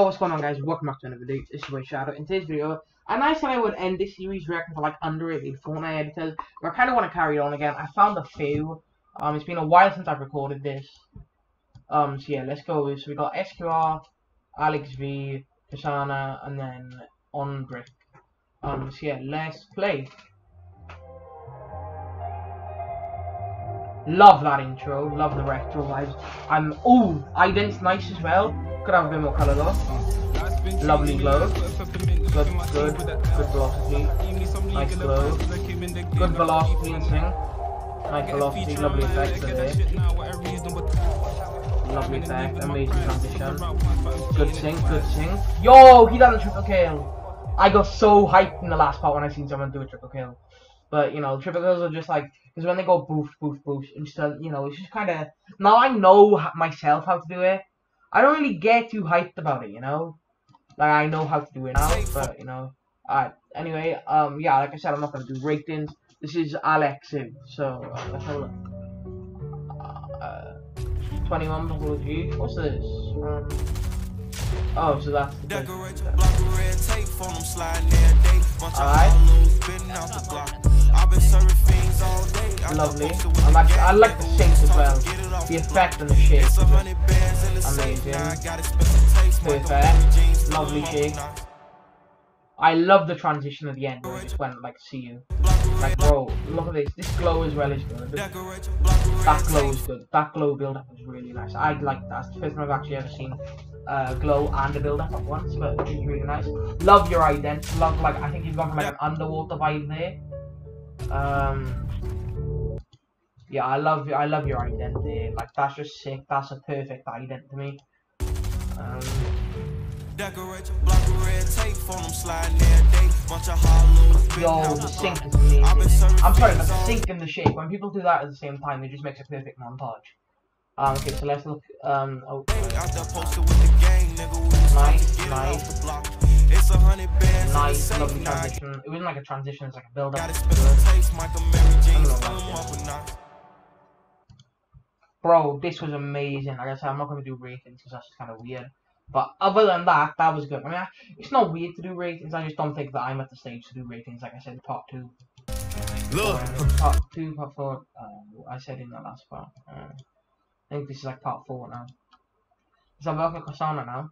Yo, what's going on guys? Welcome back to another video. This is Way Shadow. In today's video, I said I would end this series reacting to like underrated Fortnite editors, but I kind of want to carry it on again. I found a few. Um, it's been a while since I've recorded this. Um, so yeah, let's go. So we got SQR, Alex V, Kasana, and then On Brick. Um, so yeah, let's play. Love that intro. Love the retro vibes. I'm. Oh, ident's nice as well. Could have a bit more colour though. Lovely glow. Good, good, good velocity. Nice glow. Good velocity and swing. Nice velocity, lovely effect today. Lovely effect, amazing transition. Good sing, good sing. Yo, he done a triple kill. I got so hyped in the last part when I seen someone do a triple kill. But you know, triple kills are just like because when they go boost, boost, boost, instead, you know, it's just kind of now I know myself how to do it. I don't really get too hyped about it, you know. Like I know how to do it now, but you know. Alright. Anyway, um, yeah, like I said, I'm not gonna do ratings. This is Alex, so uh, let's have a look. Uh, 21 before G. What's this? Um, oh, so that's the Alright. Lovely. I like I like the shapes as well. The effect on the shape is amazing. Perfect. Lovely shape. I love the transition at the end where it just went like see you. Like bro, look at this. This glow as well is good. That glow is good. That glow build up is really nice. I like that. It's the first time I've actually ever seen uh, glow and a build up at once, but it's really nice. Love your ident. Love like I think you've gone for like an underwater vibe there. Um yeah, I love I love your identity. Like that's just sick. That's a perfect identity to me. Um, Yo, the sync is amazing. I'm sorry, but the sync and the shape. When people do that at the same time, it just makes a perfect montage. Um, okay, so let's look. Um, oh, nice, nice, nice, lovely transition. It wasn't like a transition; it's like a build up. Bro, this was amazing. Like I said, I'm not going to do ratings because that's just kind of weird. But other than that, that was good. I mean, it's not weird to do ratings. I just don't think that I'm at the stage to do ratings. Like I said, part two. Look. Part two, part four. Uh, I said in the last part. Uh, I think this is like part four now. So I'm working Kasana now.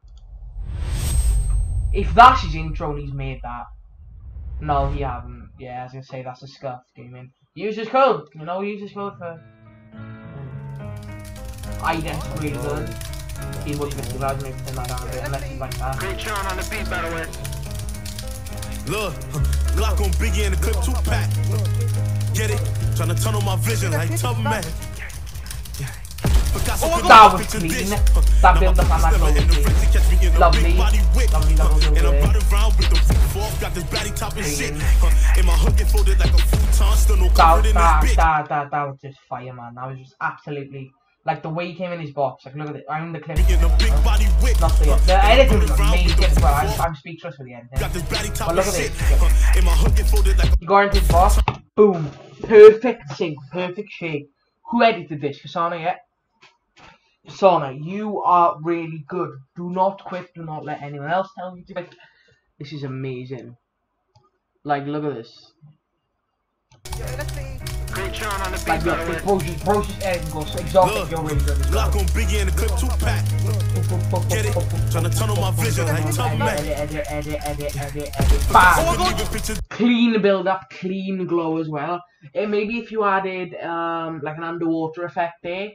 If that's his intro and he's made that. No, he haven't. Yeah, I was gonna say that's a SCUF Gaming. Use his code. You know, use his code for identity really good. He would miss the value maybe that down a bit unless he's like that. Great Sean on the beat by the way. Look, Glock on Biggie in the clip two pack. Get it? Trying to tunnel my vision like tough man. Oh, that was clean. That build up on that close clean. Lovely. Lovely double kill there. That, that, that, that, that was just fire, man. That was just absolutely like the way he came in his box, like look at it. I'm in the clip. Not the, the editing was amazing as well. I'm, I'm speechless with the editing. But look at this. You go into his box, boom, perfect sync, perfect shape. Who edited this? Kasana, yeah. Kasana, you are really good. Do not quit. Do not let anyone else tell you to quit. This is amazing. Like, look at this. Yeah, let's see. Great Sean on the beat. Like, look, bro's, bro's just editing goes exotic. You're really good. Glock on Biggie in the clip two pack. Get it? Trying to tunnel my vision like tough man. Edit, edit, edit, edit, edit, Bam! Clean build up, clean glow as well. And maybe if you added um like an underwater effect there,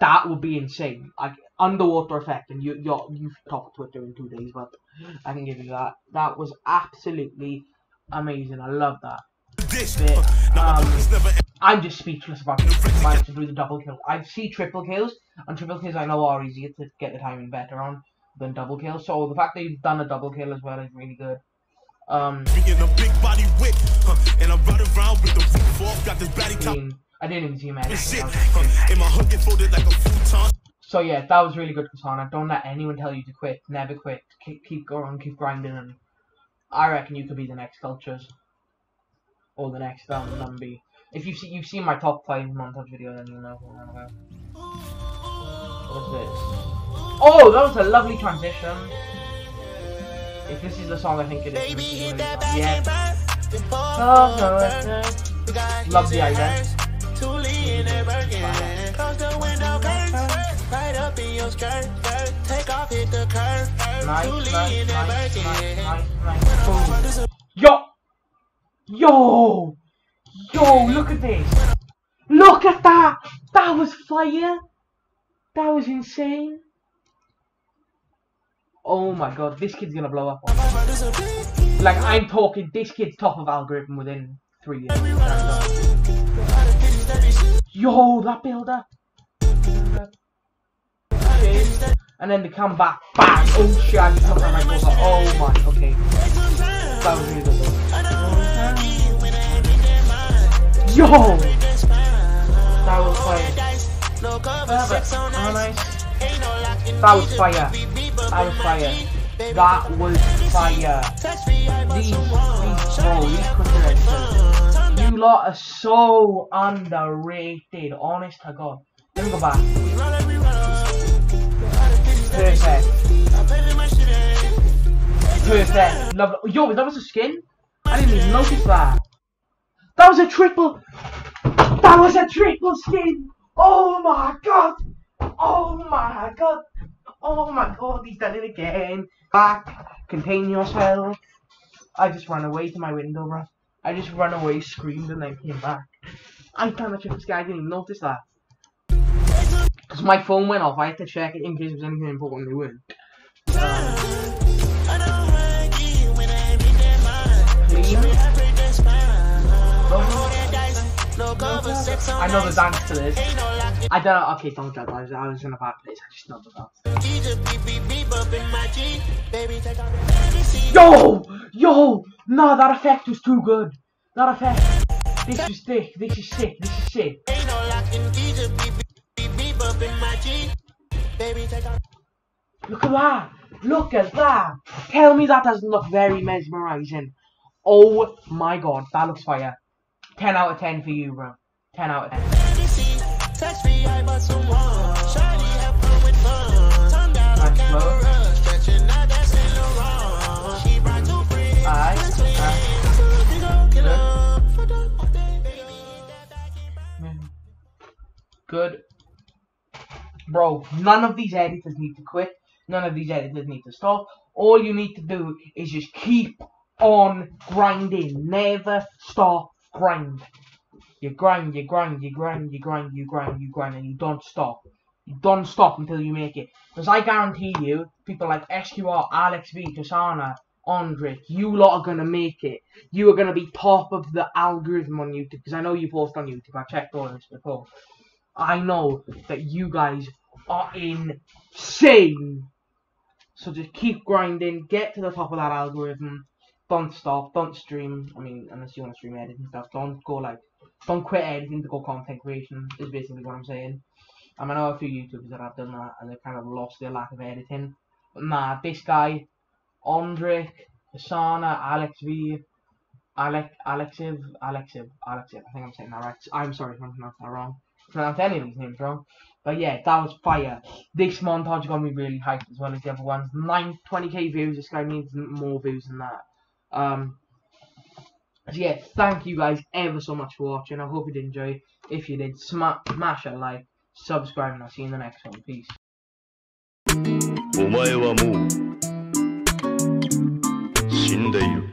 that would be insane. Like underwater effect, and you you you've topped Twitter in two days, but I can give you that. That was absolutely amazing. I love that. Um, I'm just speechless about managed to do the double kill. I see triple kills, and triple kills I know are easier to get the timing better on than double kills. So the fact that you've done a double kill as well is really good. Um, I didn't even see him So yeah, that was really good, Kasana. Don't let anyone tell you to quit. Never quit. Keep, keep going, keep grinding, and I reckon you could be the next Cultures or the next um Numby. If you see you've seen my top five montage video, then you know who I'm about. What's this? Oh, that was a lovely transition. If this is the song I think it is, yeah. Oh, no, Love the idea. Nice, nice, nice, nice, nice, nice. Yo! Yo! Yo, look at this! Look at that! That was fire! That was insane! Oh my god, this kid's gonna blow up. Like, I'm talking, this kid's top of algorithm within three years. Yo, that builder! And then they come back, bang! Oh shit, I just looked at my brother. Oh my, okay. That was really good. Yo! That was fire. That was fire. That was fire. That was fire. These, these, bro, these You lot are so underrated, honest to God. Let me go back. Perfect. Perfect. Love Yo, that was a skin? I didn't even notice that. That was a triple. That was a triple skin. Oh my god. Oh my god. Oh my god, he's done it again. Back. Contain yourself. I just ran away to my window, bro. I just ran away, screamed, and then came back. I found the triple skin. I didn't even notice that. Because my phone went off, I had to check it in case there was anything important they weren't. Um, I know the dance to this. I don't know. Okay, don't judge. I was in a bad place. I just know the dance. Yo! Yo! No, that effect was too good. That effect. This is sick. This is sick. This is sick. Look at that! Look at that! Tell me that doesn't look very mesmerizing. Oh my god, that looks fire. 10 out of 10 for you, bro. 10 out of 10. Good. Bro, none of these editors need to quit. None of these editors need to stop. All you need to do is just keep on grinding. Never stop grind. You grind, you grind, you grind, you grind, you grind, you grind, and you don't stop. Don't stop until you make it. Because I guarantee you, people like SQR, Alex V, Kasana, Andre, you lot are going to make it. You are going to be top of the algorithm on YouTube. Because I know you post on YouTube. I checked all this before. I know that you guys are insane. So just keep grinding, get to the top of that algorithm. Don't stop, don't stream. I mean, unless you want to stream editing stuff, don't go like, don't quit editing to go content creation. Is basically what I'm saying. I, I know a few YouTubers that have done that and they've kind of lost their lack of editing. But nah, this guy, Ondrick, Asana, Alex V, Alec, Alexiv, Alexiv, Alexiv. I think I'm saying that right. I'm sorry if I'm pronouncing that wrong pronounce any of these names wrong. But yeah, that was fire. This montage got me really hyped as well as the other ones. 9, 20k views, this guy needs more views than that. Um, so yeah, thank you guys ever so much for watching. I hope you did enjoy. If you did, smash a like, subscribe, and I'll see you in the next one. Peace. お前はもう死んでいる。